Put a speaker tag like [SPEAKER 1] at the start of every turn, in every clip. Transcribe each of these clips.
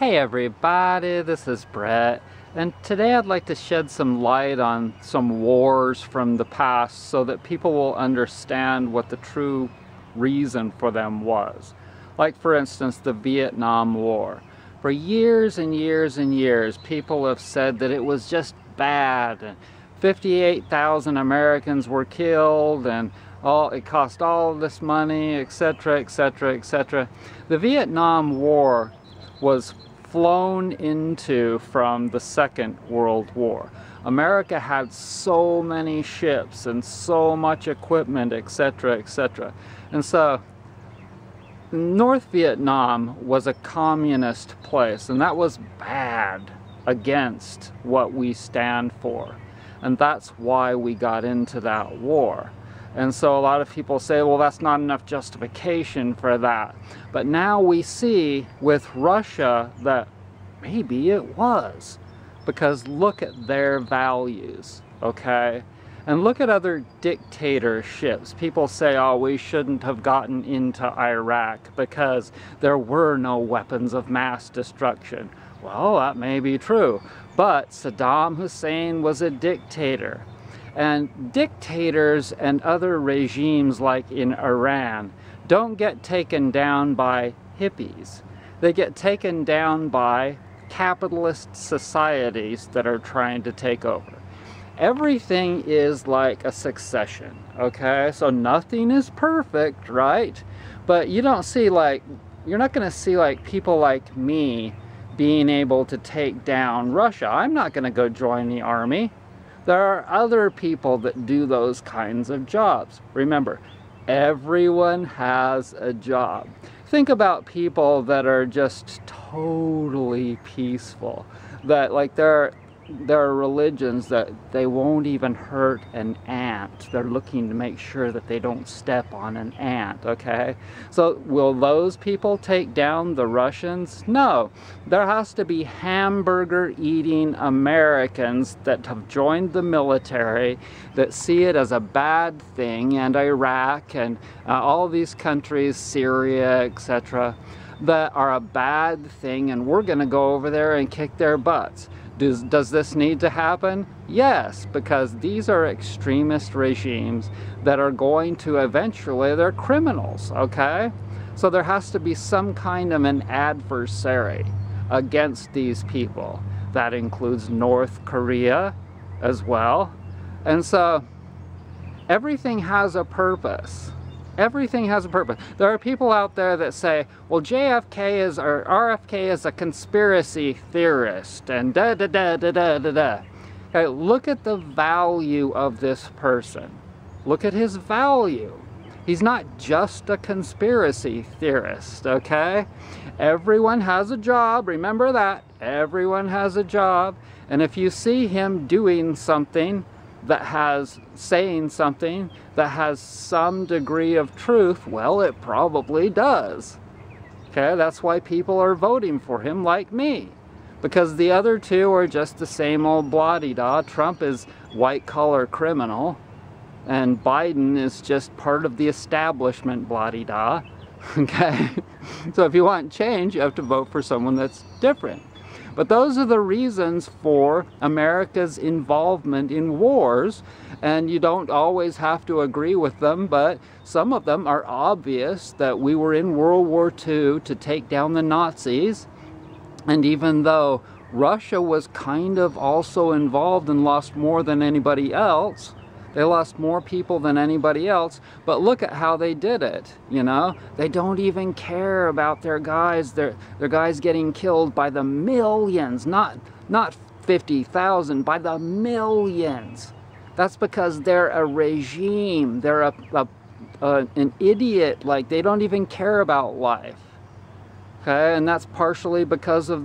[SPEAKER 1] Hey everybody, this is Brett, and today I'd like to shed some light on some wars from the past so that people will understand what the true reason for them was. Like for instance, the Vietnam War. For years and years and years, people have said that it was just bad. 58,000 Americans were killed and all it cost all this money, etc., etc., etc. The Vietnam War was flown into from the Second World War. America had so many ships and so much equipment, etc., etc. And so North Vietnam was a communist place, and that was bad against what we stand for. And that's why we got into that war. And so a lot of people say, well, that's not enough justification for that. But now we see with Russia that maybe it was. Because look at their values, okay? And look at other dictatorships. People say, oh, we shouldn't have gotten into Iraq because there were no weapons of mass destruction. Well, that may be true. But Saddam Hussein was a dictator. And dictators and other regimes like in Iran don't get taken down by hippies. They get taken down by capitalist societies that are trying to take over. Everything is like a succession, okay? So nothing is perfect, right? But you don't see like, you're not going to see like people like me being able to take down Russia. I'm not going to go join the army. There are other people that do those kinds of jobs. Remember, everyone has a job. Think about people that are just totally peaceful. That like they're there are religions that they won't even hurt an ant. They're looking to make sure that they don't step on an ant, okay? So will those people take down the Russians? No. There has to be hamburger eating Americans that have joined the military that see it as a bad thing and Iraq and uh, all these countries, Syria, etc that are a bad thing and we're going to go over there and kick their butts. Does, does this need to happen? Yes, because these are extremist regimes that are going to eventually, they're criminals, okay? So there has to be some kind of an adversary against these people. That includes North Korea as well. And so everything has a purpose. Everything has a purpose. There are people out there that say, well, JFK is, or RFK is a conspiracy theorist, and da da da da da da da. Okay, look at the value of this person. Look at his value. He's not just a conspiracy theorist, okay? Everyone has a job, remember that. Everyone has a job. And if you see him doing something that has saying something that has some degree of truth, well, it probably does. Okay, that's why people are voting for him like me. Because the other two are just the same old blah-de-da. Trump is white-collar criminal, and Biden is just part of the establishment blah-de-da. Okay? so if you want change, you have to vote for someone that's different. But those are the reasons for America's involvement in wars, and you don't always have to agree with them, but some of them are obvious that we were in World War II to take down the Nazis, and even though Russia was kind of also involved and lost more than anybody else, they lost more people than anybody else, but look at how they did it, you know? They don't even care about their guys, their, their guys getting killed by the millions, not, not 50,000, by the millions. That's because they're a regime, they're a, a, a, an idiot, like they don't even care about life. Okay, and that's partially because of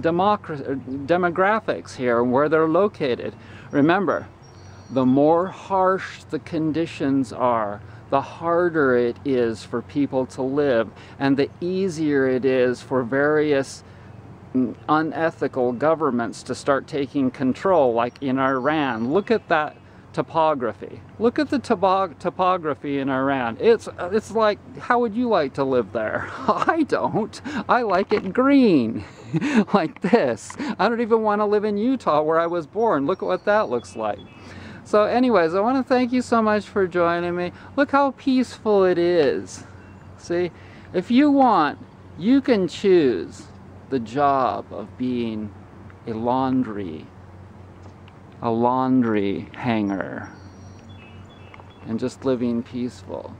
[SPEAKER 1] demographics here, where they're located. Remember, the more harsh the conditions are, the harder it is for people to live and the easier it is for various unethical governments to start taking control like in Iran. Look at that topography. Look at the topog topography in Iran. It's it's like how would you like to live there? I don't. I like it green. like this. I don't even want to live in Utah where I was born. Look at what that looks like. So anyways, I want to thank you so much for joining me. Look how peaceful it is. See, if you want, you can choose the job of being a laundry, a laundry hanger, and just living peaceful.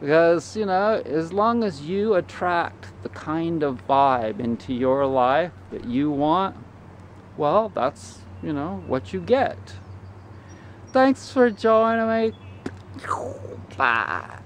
[SPEAKER 1] Because, you know, as long as you attract the kind of vibe into your life that you want, well, that's, you know, what you get. Thanks for joining me. Bye.